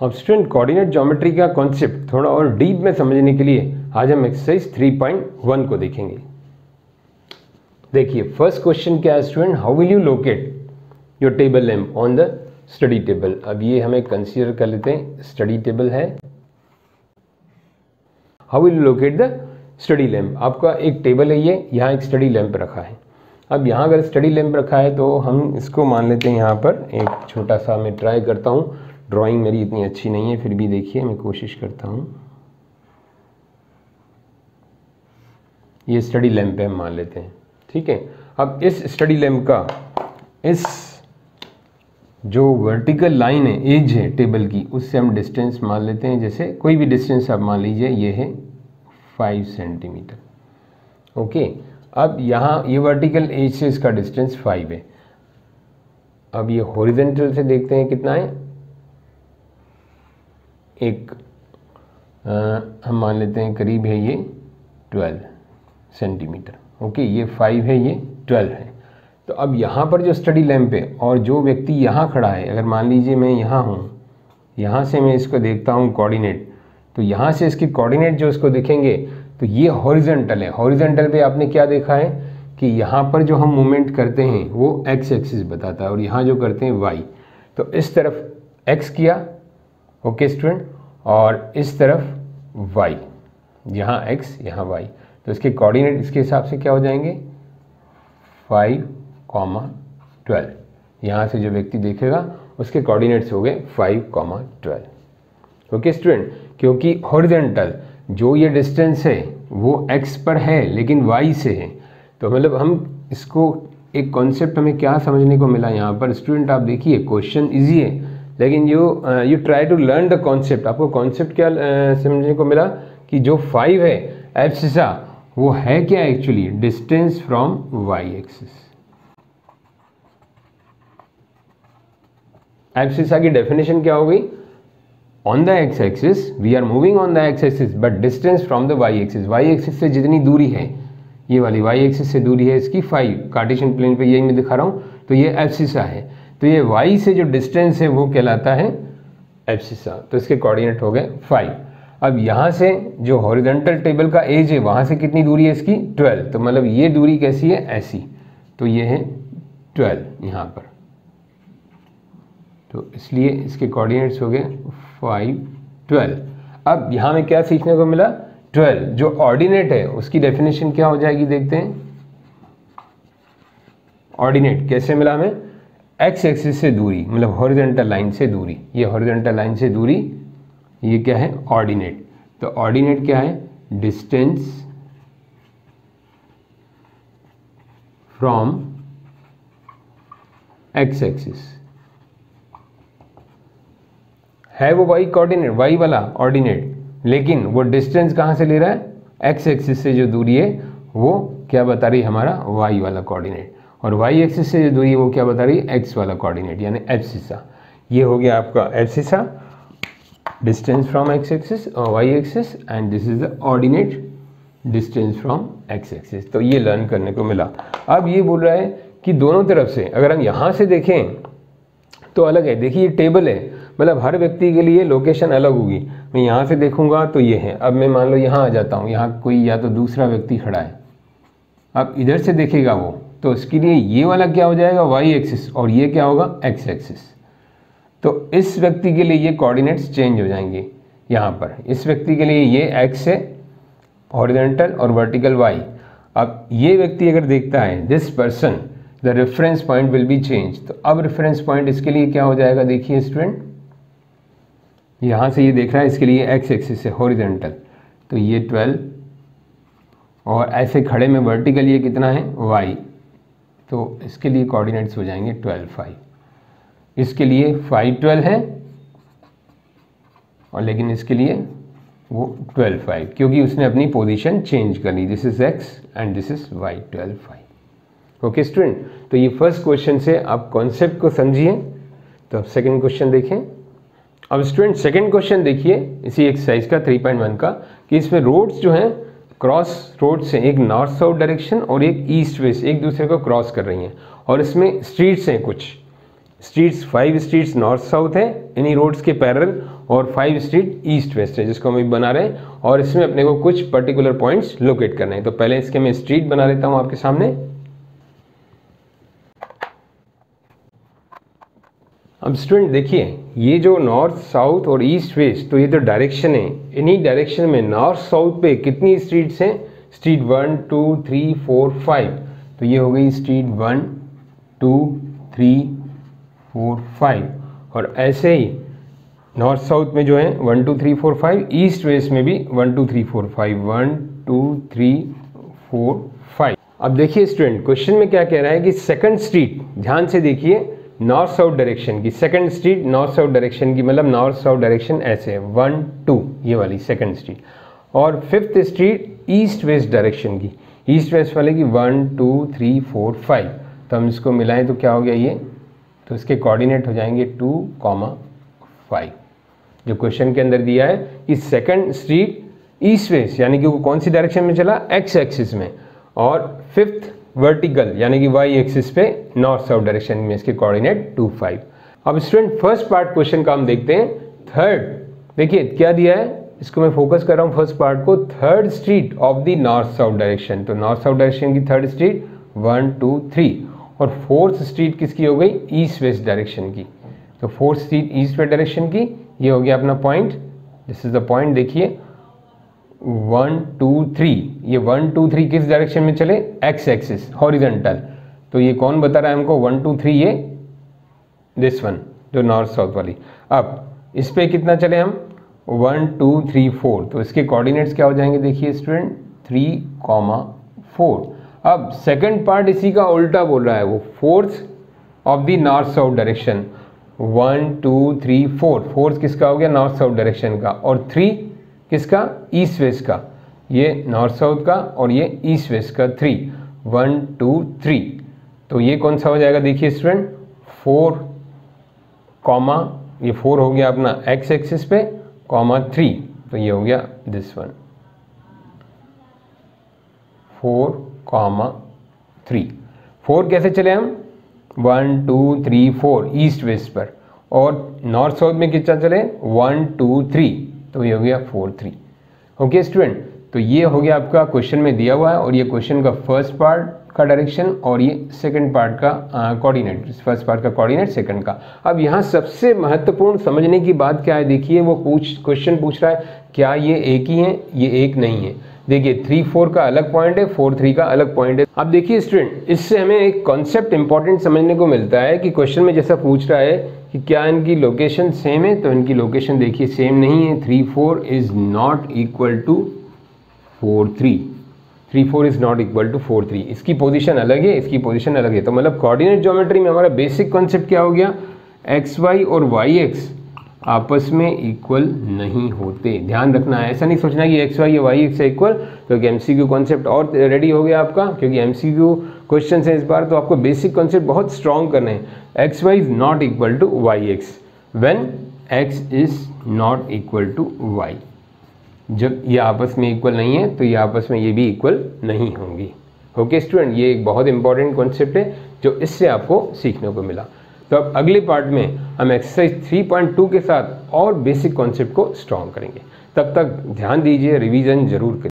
Student coordinate geometry का concept थोड़ा और डीप में समझने के लिए आज हम एक्सरसाइज 3.1 को देखेंगे। देखिए फ़र्स्ट क्वेश्चन क्या है student how will you locate your table lamp on the study table अब ये हमें कंसीडर कर लेते हैं स्टडी टेबल है। How will you locate the study lamp आपका एक टेबल है ये, यहाँ एक स्टडी लैम्प रखा है। अब यहाँ अगर स्टडी लैम्प रखा है तो हम इसको मान लेते हैं यहाँ पर, एक छोटा सा मैं ट्राई करता हूँ। ड्राइंग मेरी इतनी अच्छी नहीं है, फिर भी देखिए, मैं कोशिश करता हूँ। ये स्टडी लैम्प है मान लेते हैं। ठीक है? अब इस स्टडी लैम्प का, इस जो वर्टिकल लाइन है एज है टेबल की, उससे हम डिस्टेंस मान लेते हैं। जैसे कोई भी डिस्टेंस आप मान लीजिए, ये है फाइव सेंटीमीटर ओके अब यहाँ, ये वर्टिकल एज से इसका डिस्टेंस फाइव है। अब ये हॉरिजेंटल से देखते हैं कितना है? एक आ, हम मान लेते हैं करीब है ये ट्वेल्व सेंटीमीटर। ओके ये फाइव है ये ट्वेल्व है। तो अब यहाँ पर जो स्टडी लैम्प है और जो व्यक्ति यहाँ खड़ा है अगर मान लीजिए मैं यहाँ हूँ यहाँ से मैं इसको देखता हूँ कोऑर्डिनेट तो यहाँ से इसके कोऑर्डिनेट जो इसको दिखेंगे तो ये हॉरिजेंटल है। हॉरिजेंटल पे आपने क्या देखा है कि यहाँ पर जो हम मूवमेंट करते हैं वो एक्स एक्सिस बताता है और यहाँ जो करते हैं वाई तो इस तरफ़ एक्स किया ओके स्टूडेंट, और इस तरफ़ वाई यहाँ एक्स यहाँ वाई तो इसके कोऑर्डिनेट इसके हिसाब से क्या हो जाएँगे? फाइव कॉमा ट्वेल्व यहाँ से जो व्यक्ति देखेगा, उसके कोऑर्डिनेट्स हो गए five comma twelve okay student, क्योंकि हॉरिजेंटल जो ये डिस्टेंस है, वो x पर है, लेकिन y से है। तो मतलब हम इसको एक कॉन्सेप्ट हमें क्या समझने को मिला यहाँ पर? स्टूडेंट, आप देखिए क्वेश्चन इजी है। लेकिन you you try to learn the concept आपको कॉन्सेप्ट क्या uh, समझने को मिला कि जो फाइव है एप्सिसा वो है क्या actually distance from y axis abscissa की डेफिनेशन क्या हो गई? On the x axis we are moving on the x axis but distance from the y axis y axis से जितनी दूरी है ये वाली वाई एक्सिस से दूरी है इसकी फाइव कार्टेशियन प्लेन पे यही मैं दिखा रहा हूँ तो ये एप्सिसा है। तो ये y से जो डिस्टेंस है, वो कहलाता है एप्सिसा तो इसके कोऑर्डिनेट हो गए फाइव अब यहाँ से जो हॉरिजेंटल टेबल का एज है, वहाँ से कितनी दूरी है इसकी? 12 तो मतलब ये दूरी कैसी है? ऐसी. तो ये है 12 यहाँ पर. तो इसलिए इसके कोऑर्डिनेट्स हो गए फाइव ट्वेल्व अब यहाँ में क्या सीखने को मिला? ट्वेल्व जो ऑर्डिनेट है, उसकी डेफिनेशन क्या हो जाएगी देखते हैं. ऑर्डिनेट कैसे मिला हमें? एक्स एक्सिस से दूरी मतलब हॉरिजेंटल लाइन से दूरी, ये हॉरिजेंटल लाइन से दूरी, ये क्या है? ऑर्डिनेट तो ऑर्डिनेट क्या है? डिस्टेंस फ्रॉम एक्स एक्सिस है वो वाई कोऑर्डिनेट वाई वाला ऑर्डिनेट लेकिन वो डिस्टेंस कहाँ से ले रहा है? एक्स एक्सिस से जो दूरी है, वो क्या बता रही है हमारा? वाई वाला कोऑर्डिनेट और वाई एक्सिस से जो दूरी है वो क्या बता रही है? एक्स वाला कोऑर्डिनेट यानी एप्सिसा ये हो गया आपका abscissa distance from x axis और y axis and this is the ordinate distance from x axis तो ये लर्न करने को मिला। अब ये बोल रहा है कि दोनों तरफ़ से अगर हम यहाँ से देखें तो अलग है। देखिए, ये टेबल है। मतलब हर व्यक्ति के लिए लोकेशन अलग होगी। मैं यहाँ से देखूँगा तो ये है। अब मैं मान लो यहाँ आ जाता हूँ। यहाँ कोई या तो दूसरा व्यक्ति खड़ा है। अब इधर से देखेगा वो। तो उसके लिए ये वाला क्या हो जाएगा? वाई एक्सिस और ये क्या होगा? एक्स एक्सिस तो इस व्यक्ति के लिए ये कोऑर्डिनेट्स चेंज हो जाएँगे यहाँ पर। इस व्यक्ति के लिए ये एक्स है हॉरिजेंटल और वर्टिकल वाई अब ये व्यक्ति अगर देखता है this person the reference point will be change तो अब रेफरेंस पॉइंट इसके लिए क्या हो जाएगा? देखिए स्टूडेंट यहाँ से ये देख रहा है, इसके लिए एक्स एक्सिस है हॉरिजेंटल तो ये ट्वेल्व और ऐसे खड़े में वर्टिकल ये कितना है? वाई तो इसके लिए कोऑर्डिनेट्स हो जाएँगे ट्वेल्व फाइव इसके लिए फाइव ट्वेल्व है, और लेकिन इसके लिए वो ट्वेल्व फाइव क्योंकि उसने अपनी पोजीशन चेंज कर ली. This is x and this is y twelve five okay student तो ये फ़र्स्ट क्वेश्चन से आप कॉन्सेप्ट को समझिए. तो अब सेकेंड क्वेश्चन देखें. अब स्टूडेंट सेकेंड क्वेश्चन देखिए. इसी एक्सरसाइज का 3.1 का, कि इसमें रोड्स जो हैं क्रॉस रोड्स हैं एक नॉर्थ साउथ डायरेक्शन और एक ईस्ट वेस्ट, एक दूसरे को क्रॉस कर रही हैं। और इसमें स्ट्रीट्स हैं कुछ। Streets, five streets north south है, इन्हीं रोड्स के पैरल और फाइव स्ट्रीट ईस्ट वेस्ट है, जिसको हम अभी बना रहे हैं। और इसमें अपने को कुछ पर्टिकुलर पॉइंट्स लोकेट करने हैं। तो पहले इसके मैं स्ट्रीट बना लेता हूँ आपके सामने। अब स्टूडेंट, देखिए, ये जो नॉर्थ साउथ और ईस्ट वेस्ट तो ये तो डायरेक्शन है, इन्हीं डायरेक्शन में नॉर्थ साउथ पे कितनी स्ट्रीट्स हैं? Street one two three four five तो ये हो गई street one two three four five और ऐसे ही नॉर्थ साउथ में जो है one two three four five east west में भी one two three four five one two three four five अब देखिए स्टूडेंट क्वेश्चन में क्या कह रहा है कि सेकंड स्ट्रीट ध्यान से देखिए नॉर्थ साउथ डायरेक्शन की second street north south direction की मतलब नॉर्थ साउथ डायरेक्शन ऐसे है। वन टू ये वाली सेकंड स्ट्रीट और fifth street east west direction की। ईस्ट वेस्ट वाले की one two three four five तो हम इसको मिलाएँ तो क्या हो गया ये? तो इसके कोऑर्डिनेट हो जाएँगे टू कॉमा फाइव जो क्वेश्चन के अंदर दिया है कि सेकंड स्ट्रीट ईस्ट वेस्ट यानी कि वो कौन सी डायरेक्शन में चला? एक्स एक्सिस में। और फिफ्थ वर्टिकल यानी कि वाई एक्सिस पे नॉर्थ साउथ डायरेक्शन में इसके कोऑर्डिनेट टू फाइव अब स्टूडेंट फ़र्स्ट पार्ट क्वेश्चन का हम देखते हैं थर्ड देखिए, क्या दिया है? इसको मैं फोकस कर रहा हूँ फ़र्स्ट पार्ट को third street of the north south direction तो नॉर्थ साउथ डायरेक्शन की third street one two three और फोर्थ स्ट्रीट किसकी हो गई? ईस्ट वेस्ट डायरेक्शन की। तो fourth street east west direction की, ये हो गया अपना point this is the point देखिए। One, two, three. ये वन, टू, थ्री किस डायरेक्शन में चले? एक्स एक्सिस हॉरिजेंटल तो ये कौन बता रहा है हमको? वन, टू, थ्री, ये दिस वन जो नॉर्थ साउथ वाली। अब, इस पर कितना चले हम? One, two, three, four. तो इसके कोऑर्डिनेट्स क्या हो जाएँगे देखिए स्टूडेंट थ्री कॉमा फोर। अब सेकंड पार्ट इसी का उल्टा बोल रहा है, वो fourth of the north south direction one, two, three, four. Fourth किसका हो गया? नॉर्थ साउथ डायरेक्शन का। और थ्री किसका? ईस्ट वेस्ट का। ये नॉर्थ साउथ का और ये ईस्ट वेस्ट का थ्री वन टू थ्री तो ये कौन सा हो जाएगा देखिए स्टूडेंट फोर कॉमा ये फोर हो गया अपना एक्स एक्सिस पे कॉमा थ्री तो ये हो गया this one four comma three four कैसे चले हम? One two three four east west पर। और नॉर्थ साउथ में कितना चले? वन टू थ्री तो ये हो गया फोर थ्री ओके स्टूडेंट तो ये हो गया आपका क्वेश्चन में दिया हुआ है और ये क्वेश्चन का फ़र्स्ट पार्ट का डायरेक्शन और ये सेकंड पार्ट का कोऑर्डिनेट फ़र्स्ट पार्ट का कोऑर्डिनेट सेकंड का. अब यहाँ सबसे महत्वपूर्ण समझने की बात क्या है? देखिए, वो पूछ क्वेश्चन पूछ रहा है, क्या ये एक ही है? ये एक नहीं है. देखिए थ्री फोर का अलग पॉइंट है फोर थ्री का अलग पॉइंट है. अब देखिए स्टूडेंट इससे हमें एक कॉन्सेप्ट इंपॉर्टेंट समझने को मिलता है कि क्वेश्चन में जैसा पूछ रहा है कि क्या इनकी लोकेशन सेम है? तो इनकी लोकेशन देखिए सेम नहीं है। Three four is not equal to four three three four is not equal to four three इसकी पोजीशन अलग है, इसकी पोजीशन अलग है। तो मतलब कोऑर्डिनेट ज्योमेट्री में हमारा बेसिक कॉन्सेप्ट क्या हो गया? एक्स वाई और वाई एक्स आपस में इक्वल नहीं होते। ध्यान रखना है ऐसा नहीं सोचना कि एक्स वाई या वाई एक्स इक्वल क्योंकि एम सी क्यू कॉन्सेप्ट और रेडी हो गया आपका, क्योंकि एम सी क्यू क्वेश्चन है इस बार तो आपको बेसिक कॉन्सेप्ट बहुत स्ट्रॉन्ग करने हैं। X y is not equal to y x when x is not equal to y जब ये आपस में इक्वल नहीं है तो ये आपस में ये भी इक्वल नहीं होंगी। ओके स्टूडेंट ये एक बहुत इंपॉर्टेंट कॉन्सेप्ट है, जो इससे आपको सीखने को मिला। तो अब अगले पार्ट में हम एक्सरसाइज 3.2 के साथ और बेसिक कॉन्सेप्ट को स्ट्रॉन्ग करेंगे। तब तक ध्यान दीजिए रिवीजन ज़रूर करिए।